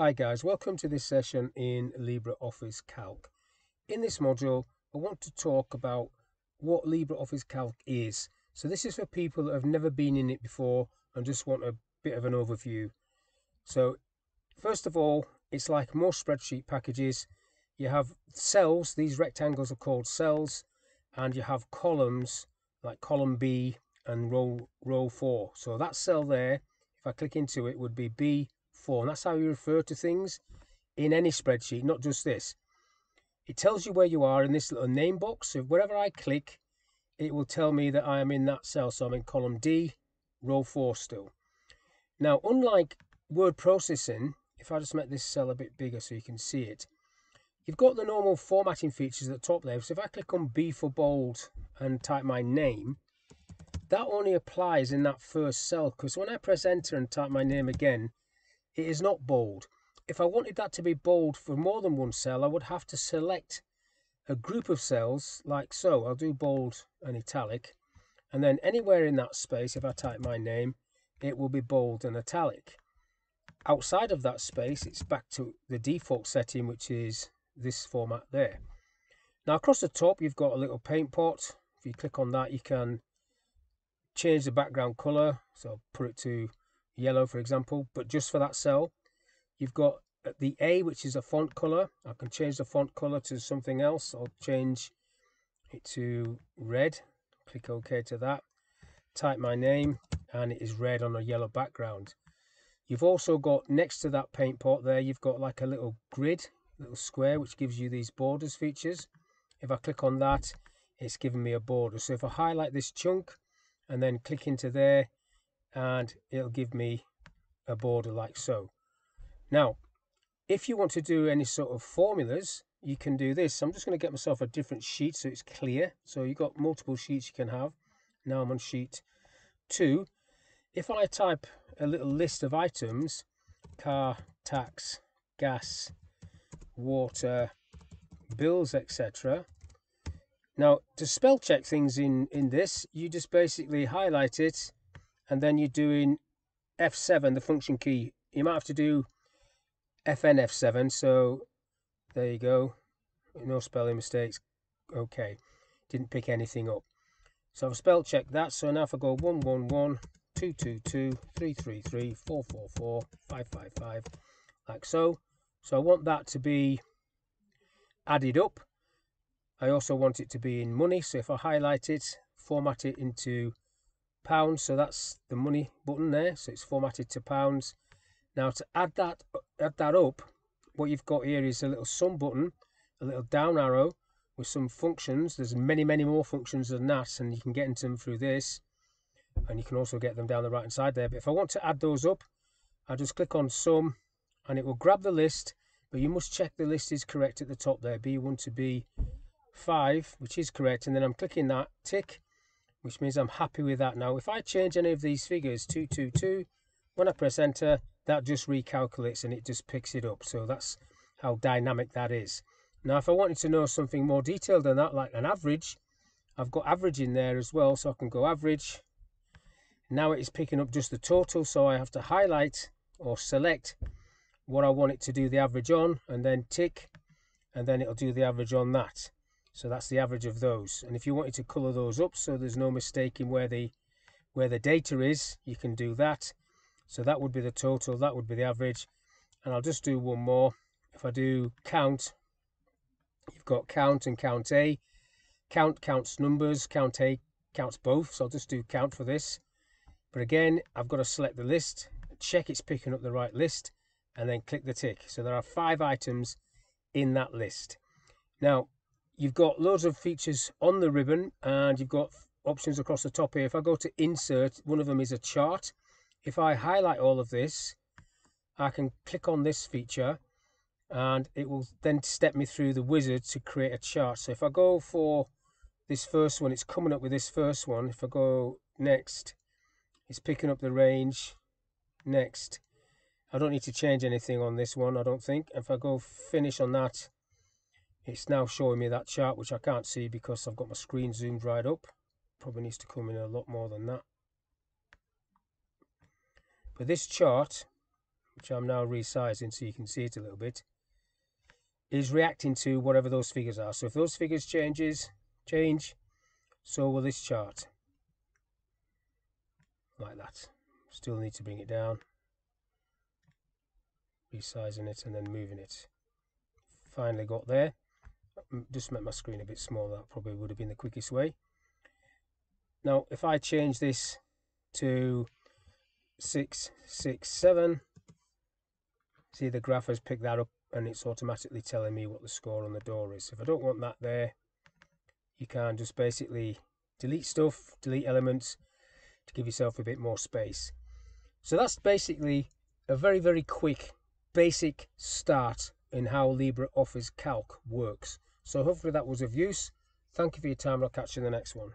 Hi guys, welcome to this session in LibreOffice Calc. In this module, I want to talk about what LibreOffice Calc is. So this is for people that have never been in it before and just want a bit of an overview. So first of all, it's like most spreadsheet packages. You have cells, these rectangles are called cells, and you have columns like column B and row, row 4. So that cell there, if I click into it, would be B and that's how you refer to things in any spreadsheet, not just this. It tells you where you are in this little name box. So wherever I click, it will tell me that I am in that cell. So I'm in column D, row 4 still. Now, unlike word processing, if I just make this cell a bit bigger so you can see it, you've got the normal formatting features at the top there. So if I click on B for bold and type my name, that only applies in that first cell because when I press enter and type my name again, it is not bold. If I wanted that to be bold for more than one cell, I would have to select a group of cells like so. I'll do bold and italic. And then anywhere in that space, if I type my name, it will be bold and italic. Outside of that space, it's back to the default setting, which is this format there. Now across the top, you've got a little paint pot. If you click on that, you can change the background color. So put it to yellow for example but just for that cell you've got uh, the A which is a font color. I can change the font color to something else. I'll change it to red. Click OK to that. Type my name and it is red on a yellow background. You've also got next to that paint pot there you've got like a little grid little square which gives you these borders features. If I click on that it's giving me a border. So if I highlight this chunk and then click into there and it'll give me a border like so. Now, if you want to do any sort of formulas, you can do this. I'm just going to get myself a different sheet so it's clear. So you've got multiple sheets you can have. Now I'm on sheet two. If I type a little list of items, car, tax, gas, water, bills, etc. Now, to spell check things in, in this, you just basically highlight it and then you're doing F7, the function key. You might have to do FN F7, so there you go. No spelling mistakes. Okay, didn't pick anything up. So I've spell checked that. So now if I go 111, 222, 333, 444, 555, like so. So I want that to be added up. I also want it to be in money. So if I highlight it, format it into pounds so that's the money button there so it's formatted to pounds. Now to add that add that up what you've got here is a little sum button a little down arrow with some functions. There's many many more functions than that and you can get into them through this and you can also get them down the right hand side there. But if I want to add those up I just click on sum and it will grab the list but you must check the list is correct at the top there B1 to B5 which is correct and then I'm clicking that tick which means I'm happy with that now. If I change any of these figures, 222, when I press enter, that just recalculates and it just picks it up. So that's how dynamic that is. Now, if I wanted to know something more detailed than that, like an average, I've got average in there as well. So I can go average. Now it is picking up just the total. So I have to highlight or select what I want it to do the average on and then tick and then it'll do the average on that. So that's the average of those. And if you wanted to color those up so there's no mistake in where the where the data is, you can do that. So that would be the total, that would be the average. And I'll just do one more. If I do count, you've got count and count A. Count counts numbers, count A counts both. So I'll just do count for this. But again, I've got to select the list, check it's picking up the right list, and then click the tick. So there are five items in that list. Now, you've got loads of features on the ribbon and you've got options across the top here. If I go to insert, one of them is a chart. If I highlight all of this, I can click on this feature and it will then step me through the wizard to create a chart. So if I go for this first one, it's coming up with this first one. If I go next, it's picking up the range. Next, I don't need to change anything on this one, I don't think. If I go finish on that, it's now showing me that chart which I can't see because I've got my screen zoomed right up probably needs to come in a lot more than that but this chart which I'm now resizing so you can see it a little bit, is reacting to whatever those figures are. So if those figures changes, change, so will this chart. Like that. Still need to bring it down. Resizing it and then moving it. Finally got there. Just make my screen a bit smaller. That probably would have been the quickest way. Now, if I change this to 667, see the graph has picked that up and it's automatically telling me what the score on the door is. If I don't want that there, you can just basically delete stuff, delete elements to give yourself a bit more space. So that's basically a very, very quick, basic start in how LibreOffice Calc works. So hopefully that was of use. Thank you for your time. and I'll catch you in the next one.